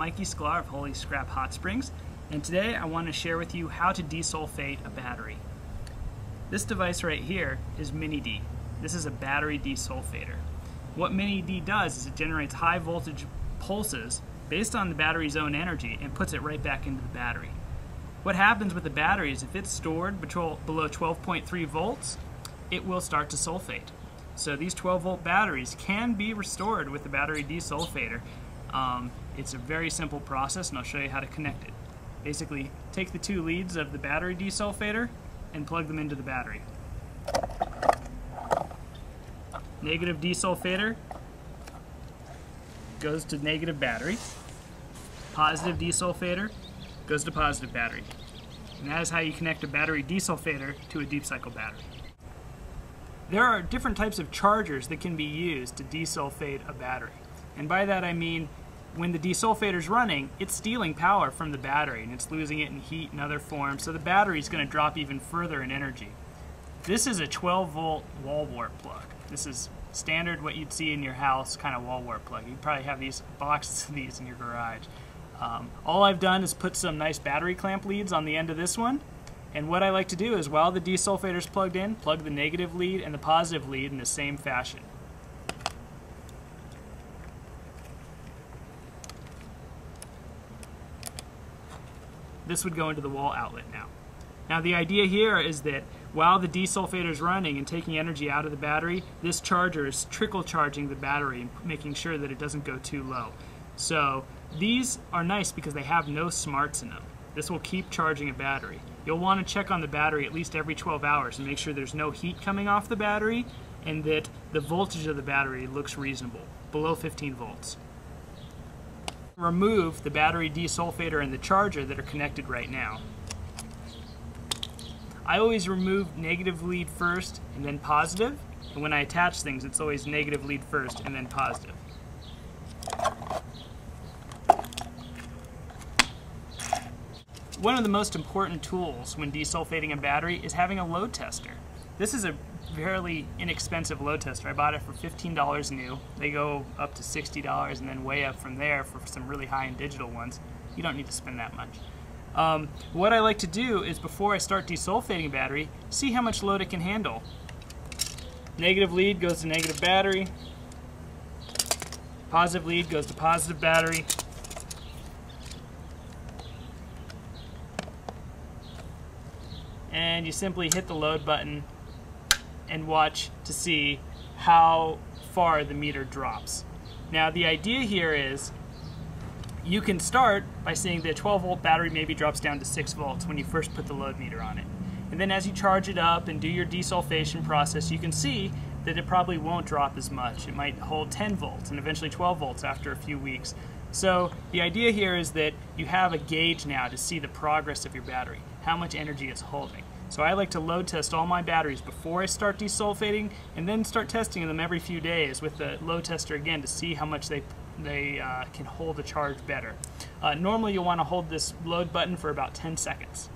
Mikey Sklar of Holy Scrap Hot Springs, and today I want to share with you how to desulfate a battery. This device right here is Mini-D. This is a battery desulfator. What Mini-D does is it generates high voltage pulses based on the battery's own energy and puts it right back into the battery. What happens with the battery is if it's stored below 12.3 volts, it will start to sulfate. So these 12 volt batteries can be restored with the battery desulfator. Um, it's a very simple process and I'll show you how to connect it. Basically, take the two leads of the battery desulfator and plug them into the battery. Negative desulfator goes to negative battery. Positive desulfator goes to positive battery. And that is how you connect a battery desulfator to a deep cycle battery. There are different types of chargers that can be used to desulfate a battery. And by that I mean when the desulfator is running, it's stealing power from the battery and it's losing it in heat and other forms, so the battery is going to drop even further in energy. This is a 12 volt wall wart plug. This is standard what you'd see in your house kind of wall wart plug. You probably have these boxes of these in your garage. Um, all I've done is put some nice battery clamp leads on the end of this one and what I like to do is while the desulfator is plugged in, plug the negative lead and the positive lead in the same fashion. This would go into the wall outlet now. Now the idea here is that while the desulfator is running and taking energy out of the battery, this charger is trickle charging the battery and making sure that it doesn't go too low. So these are nice because they have no smarts in them. This will keep charging a battery. You'll want to check on the battery at least every 12 hours and make sure there's no heat coming off the battery and that the voltage of the battery looks reasonable, below 15 volts. Remove the battery desulfator and the charger that are connected right now. I always remove negative lead first and then positive, and when I attach things it's always negative lead first and then positive. One of the most important tools when desulfating a battery is having a load tester. This is a fairly inexpensive load tester. I bought it for $15 new. They go up to $60 and then way up from there for some really high-end digital ones. You don't need to spend that much. Um, what I like to do is before I start desulfating a battery, see how much load it can handle. Negative lead goes to negative battery. Positive lead goes to positive battery. and you simply hit the load button and watch to see how far the meter drops. Now the idea here is you can start by seeing the 12 volt battery maybe drops down to 6 volts when you first put the load meter on it. And then as you charge it up and do your desulfation process, you can see that it probably won't drop as much. It might hold 10 volts and eventually 12 volts after a few weeks. So the idea here is that you have a gauge now to see the progress of your battery, how much energy it's holding. So I like to load test all my batteries before I start desulfating and then start testing them every few days with the load tester again to see how much they, they uh, can hold the charge better. Uh, normally you'll want to hold this load button for about 10 seconds.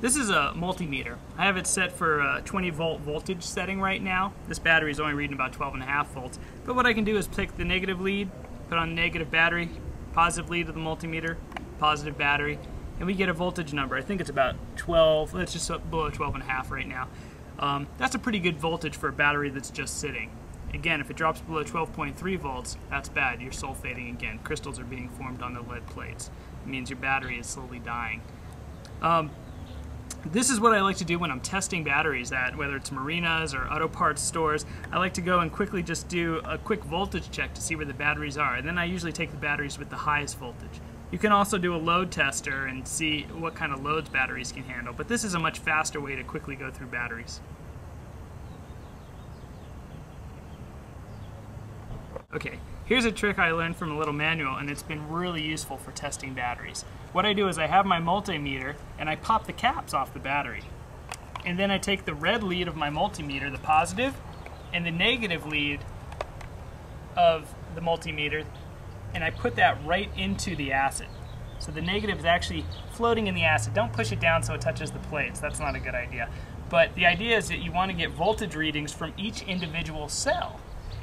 This is a multimeter. I have it set for a 20 volt voltage setting right now. This battery is only reading about 12 and a half volts. But what I can do is pick the negative lead, put on the negative battery, positive lead of the multimeter, positive battery, and we get a voltage number. I think it's about 12, it's just below 12 and a half right now. Um, that's a pretty good voltage for a battery that's just sitting. Again, if it drops below 12.3 volts, that's bad. You're sulfating again. Crystals are being formed on the lead plates. It means your battery is slowly dying. Um, this is what I like to do when I'm testing batteries at whether it's marinas or auto parts stores. I like to go and quickly just do a quick voltage check to see where the batteries are. And then I usually take the batteries with the highest voltage. You can also do a load tester and see what kind of loads batteries can handle, but this is a much faster way to quickly go through batteries. Okay, here's a trick I learned from a little manual and it's been really useful for testing batteries. What I do is I have my multimeter and I pop the caps off the battery. And then I take the red lead of my multimeter, the positive, and the negative lead of the multimeter, and I put that right into the acid. So the negative is actually floating in the acid. Don't push it down so it touches the plates. That's not a good idea. But the idea is that you want to get voltage readings from each individual cell.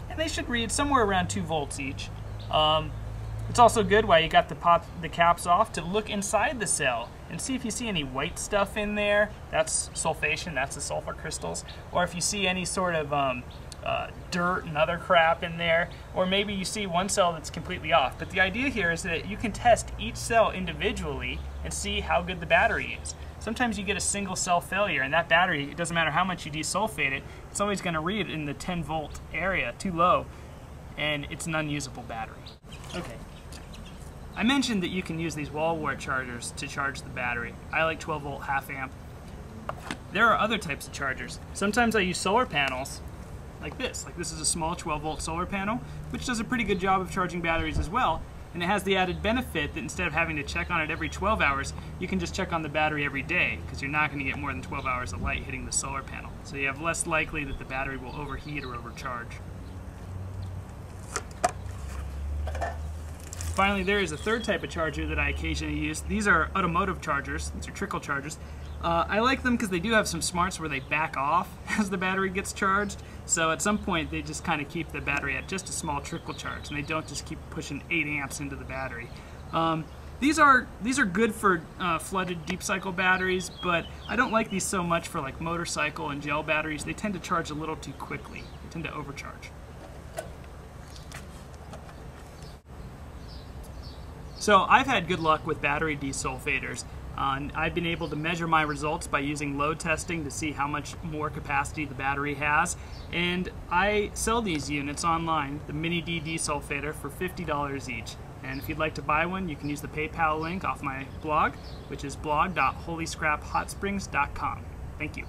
And they should read somewhere around 2 volts each. Um, It's also good while you got the pop the caps off to look inside the cell and see if you see any white stuff in there. That's sulfation, that's the sulfur crystals. Or if you see any sort of um, uh, dirt and other crap in there, or maybe you see one cell that's completely off. But the idea here is that you can test each cell individually and see how good the battery is. Sometimes you get a single cell failure and that battery, it doesn't matter how much you desulfate it, it's always going to read in the 10 volt area, too low, and it's an unusable battery. Okay. I mentioned that you can use these wall wart chargers to charge the battery. I like 12 volt half amp. There are other types of chargers. Sometimes I use solar panels like this. Like this is a small 12 volt solar panel, which does a pretty good job of charging batteries as well. And it has the added benefit that instead of having to check on it every 12 hours, you can just check on the battery every day because you're not going to get more than 12 hours of light hitting the solar panel. So you have less likely that the battery will overheat or overcharge. Finally, there is a third type of charger that I occasionally use. These are automotive chargers. These are trickle chargers. Uh, I like them because they do have some smarts where they back off as the battery gets charged. So at some point, they just kind of keep the battery at just a small trickle charge, and they don't just keep pushing 8 amps into the battery. Um, these are these are good for uh, flooded deep cycle batteries, but I don't like these so much for like motorcycle and gel batteries. They tend to charge a little too quickly. They tend to overcharge. So I've had good luck with battery desulfators. Uh, I've been able to measure my results by using load testing to see how much more capacity the battery has. And I sell these units online, the Mini D desulfator, for $50 each. And if you'd like to buy one, you can use the PayPal link off my blog, which is blog.holyscraphotsprings.com. Thank you.